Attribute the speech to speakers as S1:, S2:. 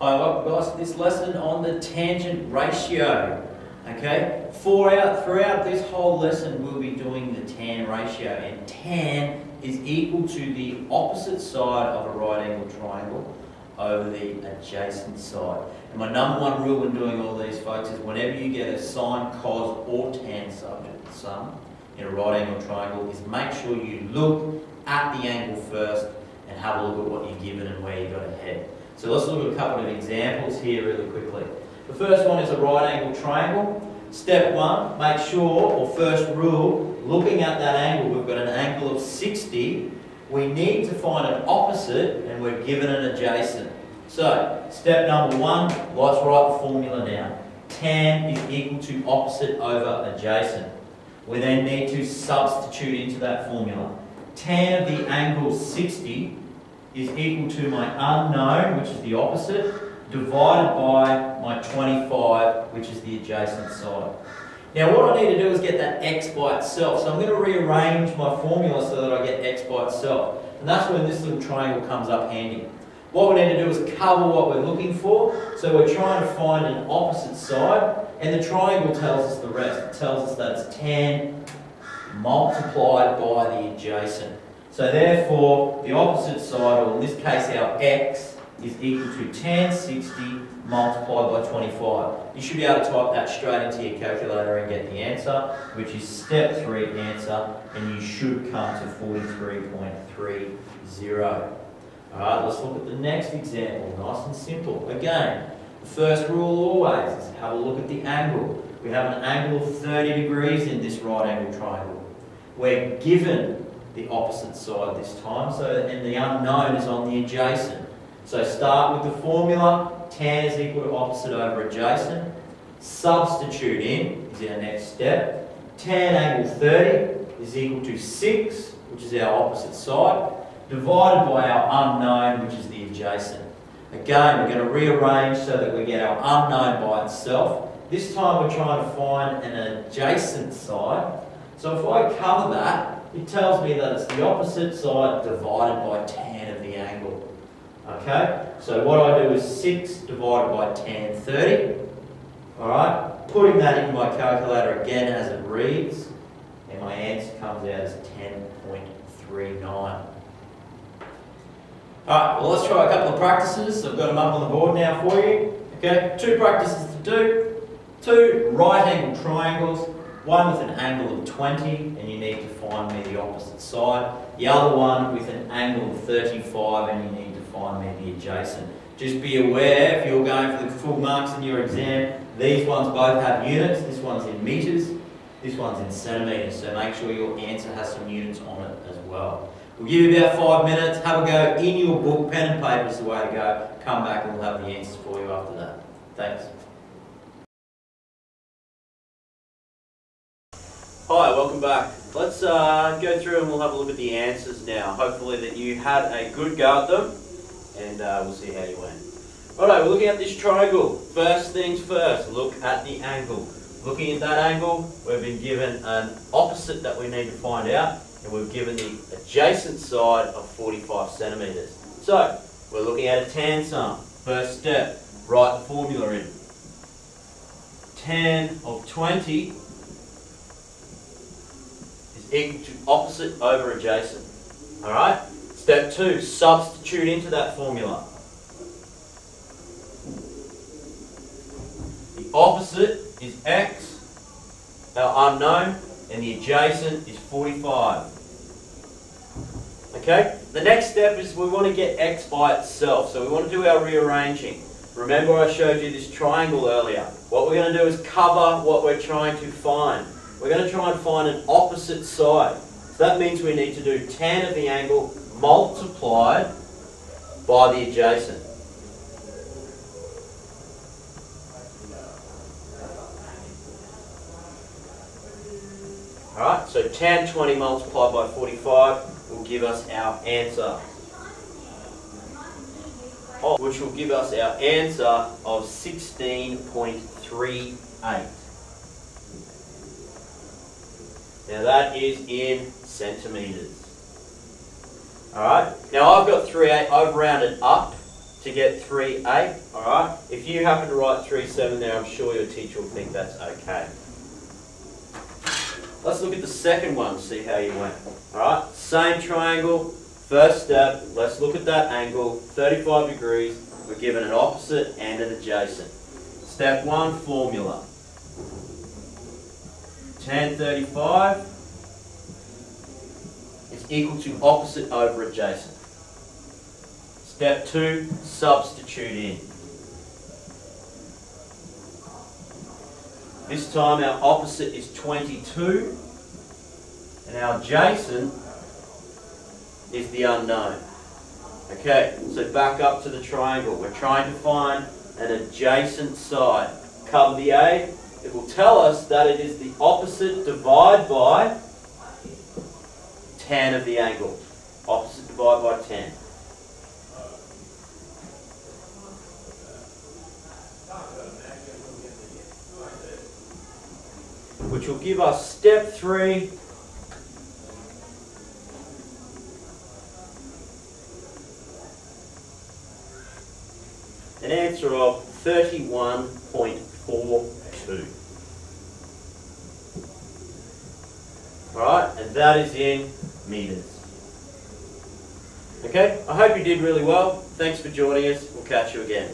S1: Welcome guys this lesson on the tangent ratio. Okay, throughout, throughout this whole lesson we'll be doing the tan ratio and tan is equal to the opposite side of a right angle triangle over the adjacent side. And my number one rule when doing all these folks is whenever you get a sine, cos or tan subject sum in a right angle triangle is make sure you look at the angle first and have a look at what you're given and where you've got to head. So let's look at a couple of examples here really quickly. The first one is a right angle triangle. Step one, make sure, or first rule, looking at that angle, we've got an angle of 60. We need to find an opposite and we're given an adjacent. So, step number one, let's write the formula down. Tan is equal to opposite over adjacent. We then need to substitute into that formula. Tan of the angle 60 is equal to my unknown, which is the opposite, divided by my 25, which is the adjacent side. Now what I need to do is get that x by itself. So I'm going to rearrange my formula so that I get x by itself. And that's when this little triangle comes up handy. What we need to do is cover what we're looking for. So we're trying to find an opposite side. And the triangle tells us the rest. It tells us that it's tan multiplied by the adjacent. So therefore, the opposite side, or in this case our x, is equal to tan 60 multiplied by 25. You should be able to type that straight into your calculator and get the answer, which is step 3 answer, and you should come to 43.30. Alright, let's look at the next example, nice and simple. Again, the first rule always is have a look at the angle. We have an angle of 30 degrees in this right angle triangle. We're given the opposite side this time. So, and the unknown is on the adjacent. So start with the formula. Tan is equal to opposite over adjacent. Substitute in is our next step. Tan angle 30 is equal to 6, which is our opposite side, divided by our unknown, which is the adjacent. Again, we're going to rearrange so that we get our unknown by itself. This time we're trying to find an adjacent side. So if I cover that, it tells me that it's the opposite side divided by tan of the angle. Okay, so what I do is 6 divided by tan 30. Alright, putting that in my calculator again as it reads, and my answer comes out as 10.39. Alright, well let's try a couple of practices. I've got them up on the board now for you. Okay, two practices to do. Two right angle triangles one with an angle of 20, and you need to find me the opposite side. The other one with an angle of 35, and you need to find me the adjacent. Just be aware, if you're going for the full marks in your exam, these ones both have units. This one's in metres, this one's in centimetres, so make sure your answer has some units on it as well. We'll give you about five minutes, have a go in your book, pen and paper is the way to go. Come back and we'll have the answers for you after that. Thanks. Hi, welcome back. Let's uh, go through and we'll have a look at the answers now. Hopefully that you had a good go at them and uh, we'll see how you went. Alright, we're looking at this triangle. First things first, look at the angle. Looking at that angle, we've been given an opposite that we need to find out and we've given the adjacent side of 45 centimetres. So, we're looking at a tan sum. First step, write the formula in. Tan of 20 equal to opposite over adjacent. Alright? Step two, substitute into that formula. The opposite is x, our unknown, and the adjacent is 45. Okay? The next step is we want to get x by itself. So we want to do our rearranging. Remember I showed you this triangle earlier. What we're going to do is cover what we're trying to find we're going to try and find an opposite side. So that means we need to do tan of the angle multiplied by the adjacent. Alright, so tan 20 multiplied by 45 will give us our answer. Oh, which will give us our answer of 16.38. Now that is in centimetres. Alright, now I've got 3 8, I've rounded up
S2: to get 3, 8, alright? If you happen to write 3, 7 there, I'm sure your teacher will think that's okay. Let's look at the second one, see how you went. Alright, same triangle, first step, let's look at that angle, 35 degrees, we're given an opposite and an adjacent. Step 1, formula. Tan 35 is equal to opposite over adjacent. Step 2, substitute in. This time our opposite is 22 and our adjacent is the unknown. Okay, so back up to the triangle. We're trying to find an adjacent side. Cover the A. It will tell us that it is the opposite divide by tan of the angle. Opposite divide by tan. Which will give us step three an answer of 31.42. Alright, and that is in meters. Okay, I hope you did really well. Thanks for joining us. We'll catch you again.